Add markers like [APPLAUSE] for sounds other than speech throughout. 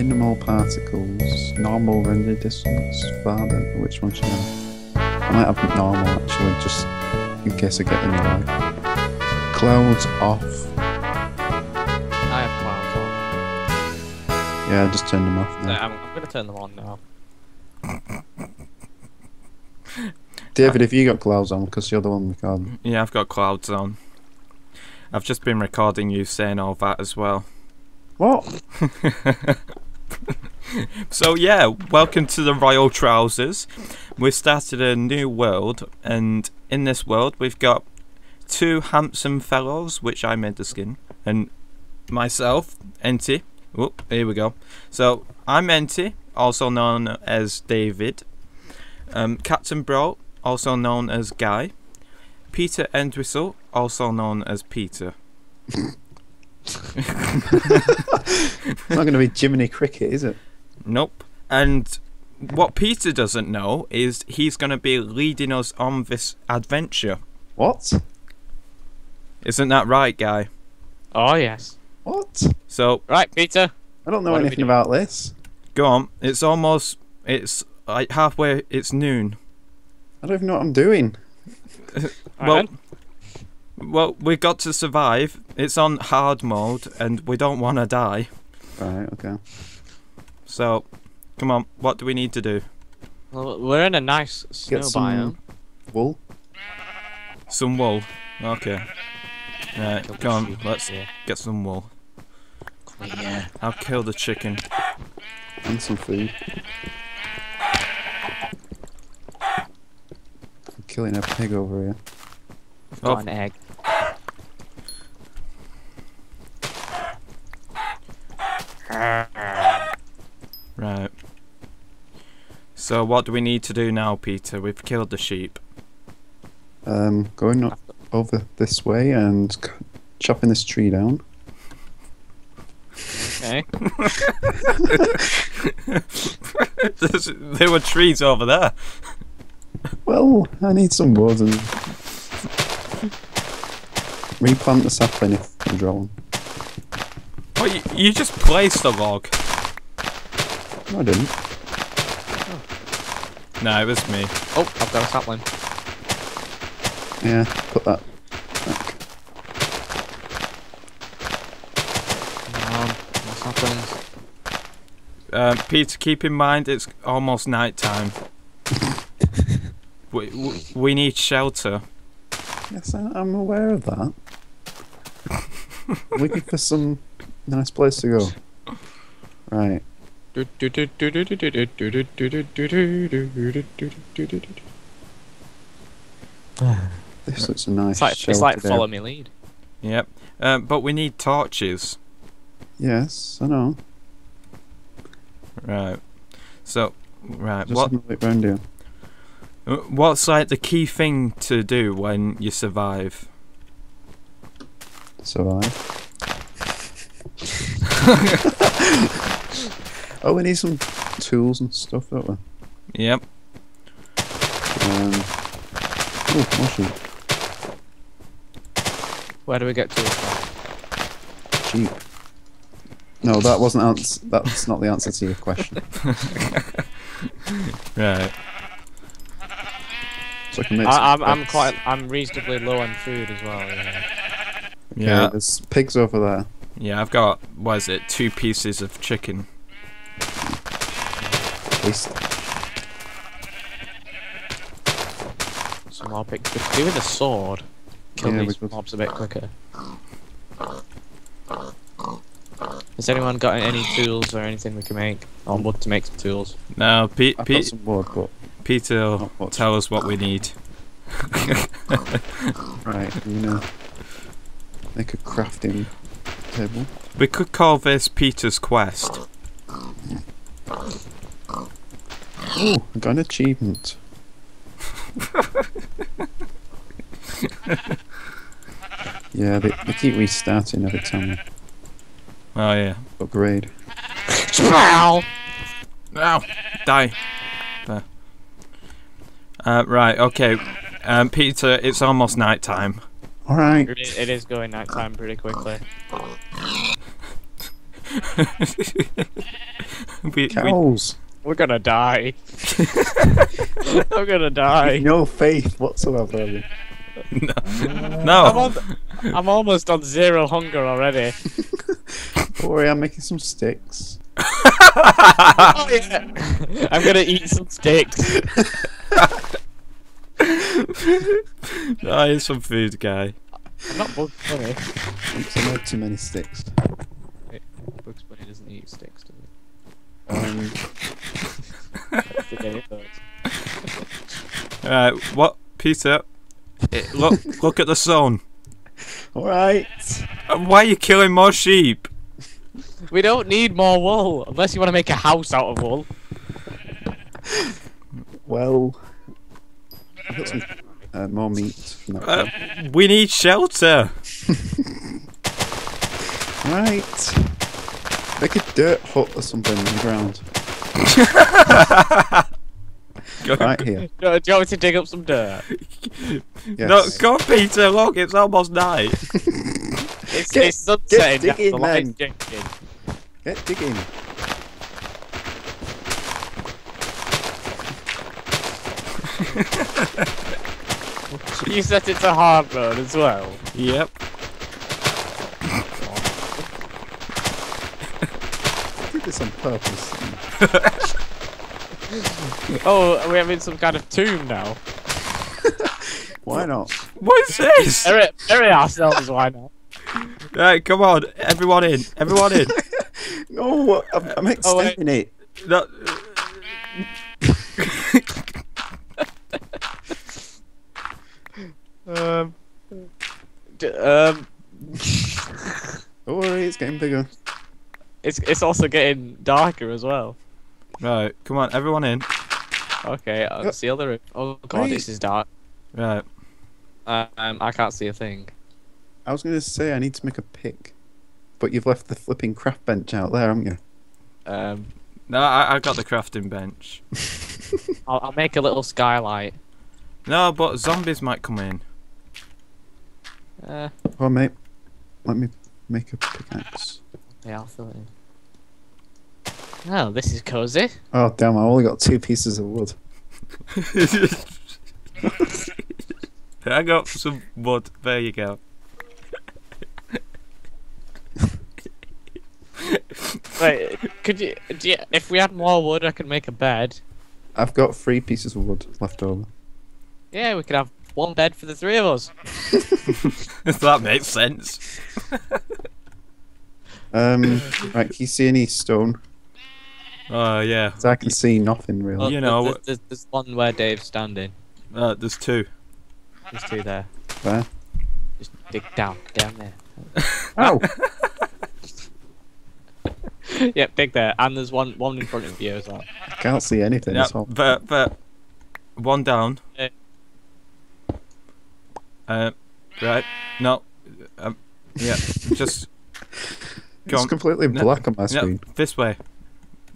Minimal particles. Normal render distance. Farther. Which one should I have? I might have normal actually, just in case I get in the lag. Clouds off. I have clouds on. Yeah, I just turn them off No, now. I'm, I'm gonna turn them on now. [LAUGHS] David, if you got clouds on, because you're the one recording. Yeah, I've got clouds on. I've just been recording you saying all that as well. What? [LAUGHS] [LAUGHS] So yeah, welcome to the Royal Trousers. We've started a new world, and in this world we've got two handsome fellows, which I made the skin, and myself, Enti. Oh, here we go. So I'm Enti, also known as David. Um, Captain Bro, also known as Guy. Peter Entwistle, also known as Peter. [LAUGHS] It's not going to be Jiminy Cricket, is it? Nope. And what Peter doesn't know is he's going to be leading us on this adventure. What? Isn't that right, Guy? Oh yes. What? So Right, Peter. I don't know What are we anything about this. go on. It's almost. It's like halfway. It's noon. I don't even know what I'm doing. well, Alright well, we've got to survive. It's on hard mode, and we don't want to die. Right, okay. So, come on. What do we need to do? Well, we're in a nice snow Get some biome. wool. Some wool. Okay. Right, Kill come on. Let's here. get some wool. Yeah. I'll kill the chicken. and some food. I'm killing a pig over here. I've Oh. an egg. Right. So what do we need to do now, Peter? We've killed the sheep. Um, going o- over this way and c- chopping this tree down. Okay. [LAUGHS] [LAUGHS] There were trees over there. Well, I need some wood and replant the sapling if I'm drawn. Oh, you, you just placed the log. No, I didn't. No, it was me. Oh, I've got a sapling. Yeah, put that back. Come on, more saplings. Um, Peter, keep in mind it's almost night time. [LAUGHS] we, we, we need shelter. Yes, I, I'm aware of that. Looking for some nice place to go. Right. This looks a nice It's like, it's like follow me lead. Yep. Um, but we need torches. Yes, I know. Right. So, right. Just What? having a look round here. uh, What's like the key thing to do when you survive? Survive. [LAUGHS] [LAUGHS] oh, we need some tools and stuff, don't we? Yep. Um, oh, more sheep. Where do we get to? Sheep. No, that wasn't ans- That's not the answer to your question. [LAUGHS] Right. So I can make I, I'm, I'm quite, I'm reasonably low on food as well. Yeah. Okay, Yeah. there's pigs over there. Yeah. I've got. What is it? Two pieces of chicken. Taste. Some more pigs. We could do with a sword. Kill Yeah, these mobs a bit quicker. Has anyone got any tools or anything we can make? Or wood to make some tools? No, Pe- I've Pe- got some wood, but Peter will tell us what we [LAUGHS] need. Right, I'm gonna make a crafting table. We could call this Peter's quest. Oh, I got an achievement. yeah, they, they keep restarting every time Oh yeah. I upgrade. Ow! Ow! Die. There. Uh, right. Okay. Um, Peter, it's almost night time. Alright. It it is going night time pretty quickly. [LAUGHS] we, we, Cows. We're gonna die. [LAUGHS] I'm gonna die. No faith whatsoever. [LAUGHS] no. I'm, no. on, I'm almost on zero hunger already. Don't worry, I'm making some sticks. Oh, yeah. I'm gonna eat some sticks. [LAUGHS] I here's some food, guy. I'm not Bugs Bunny. Oops, I made too many sticks. Bugs Bunny doesn't eat sticks, does he? Did any? Alright, what, Peter? It, look, look at the sun. alright. Uh, Why are you killing more sheep? We don't need more wool, unless you want to make a house out of wool. Well, I've got some uh, more meat from that. Uh, we need shelter. [LAUGHS] Right. Make a dirt hut or something on the ground. [LAUGHS] Go, Right here. Do do you want me to dig up some dirt? Yes. No, go, Peter. Look, it's almost night. [LAUGHS] It's, Get- it's sunsetting. get digging, the man. changing. Get digging. You set it to hard mode as well. Yep. I did this on purpose. [LAUGHS] Oh, are we having some kind of tomb now? [LAUGHS] Why not? What is this? Bury, bury ourselves, why not? Right, come on, everyone in, everyone in. [LAUGHS] No, I'm, I'm Oh, it. No, Um. D- um. Don't worry, it's getting bigger. It's it's also getting darker as well. right, come on, everyone in. Okay, I'll Yep. see the roof. Oh god, Wait. this is dark. Right, Um, I can't see a thing. I was going to say I need to make a pick, but you've left the flipping craft bench out there, haven't you? Um, no, I, I got the crafting bench. [LAUGHS] I'll, I'll make a little skylight. No, but zombies might come in. Uh, Oh, mate, let me make a pickaxe. Yeah, I'll fill it in. Oh, this is cozy. Oh, damn, I only got two pieces of wood. [LAUGHS] I got some wood. There you go. Wait, could you, do you? If we had more wood, I could make a bed. I've got three pieces of wood left over. Yeah, we could have one bed for the three of us. [LAUGHS] that makes sense. [LAUGHS] Um, right, can you see any stone? Oh yeah. 'Cause I can see nothing really. Well, You know, th- there's, there's one where Dave's standing. Uh, there's two. There's two there. There. Just dig down, down there. [LAUGHS] Oh, [LAUGHS] yep, dig there, and there's one one in front of you as well. I can't see anything Yeah, at all. but but one down. Eh. Uh, right. No. Um, yeah. Just go It's on. completely No, black on my No, screen. this way.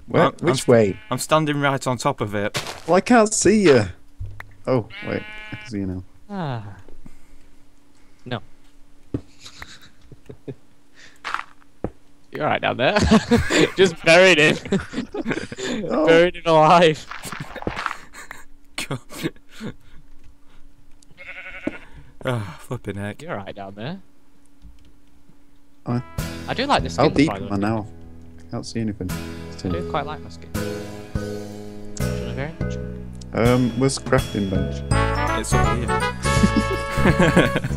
Where, I'm- I'm which way? I'm standing right on top of it. Well, I can't see you. Oh, wait, I can see you now. Ah. No. You're right down there. [LAUGHS] Just buried him. [LAUGHS] Oh. Buried him alive. Go- [LAUGHS] Ah, flipping heck. You're right down there. Aye. I do like this How skin. deep by the am. I now? I can't see anything. I do quite like my skin. Do you want a very much? Um, where's crafting bench? It's up here. [LAUGHS]